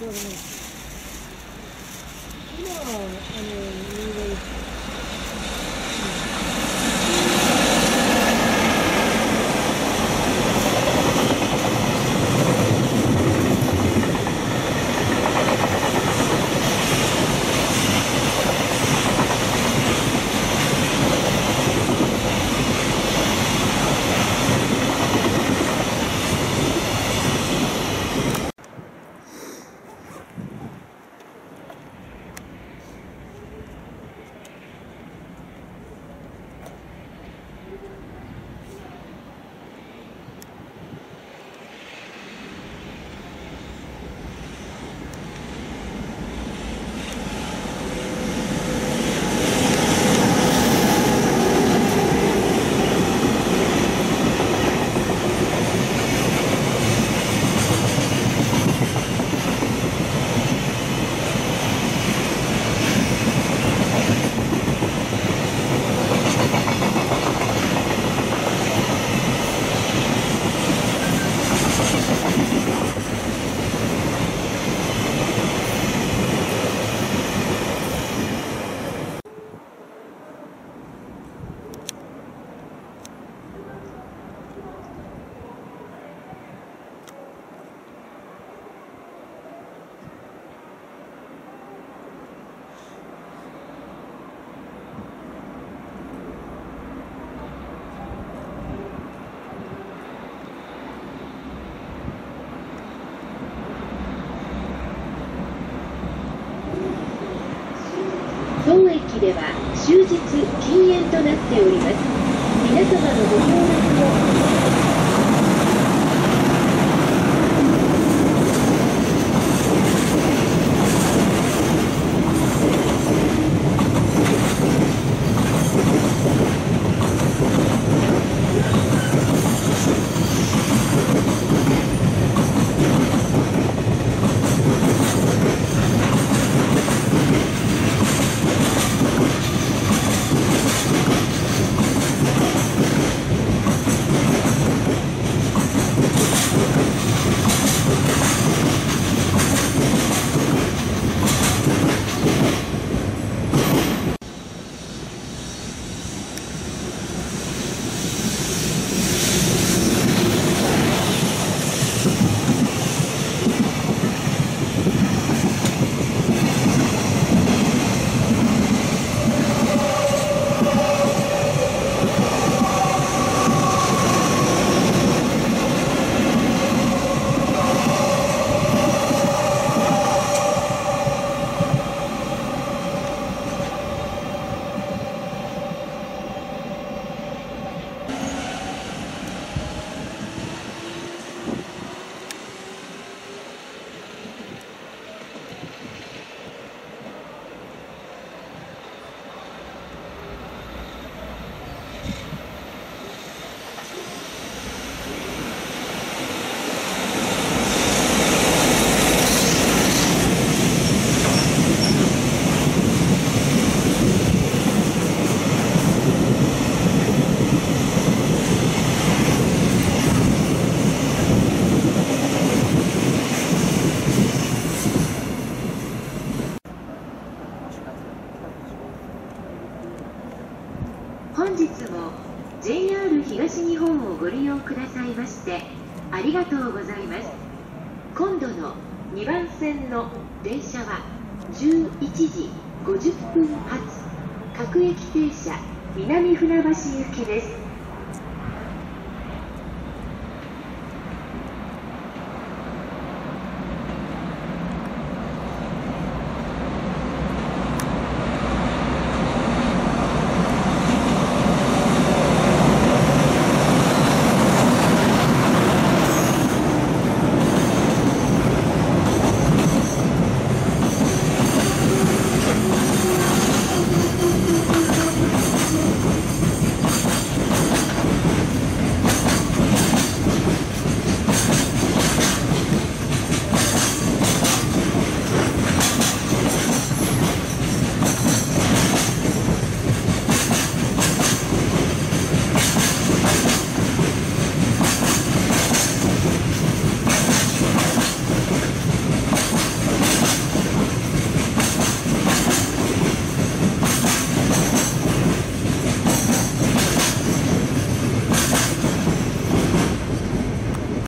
今、あの、右側です。当駅では終日禁煙となっております。皆様のご協力を。東日本をご利用くださいましてありがとうございます。今度の2番線の電車は11時50分発各駅停車南船橋行きです。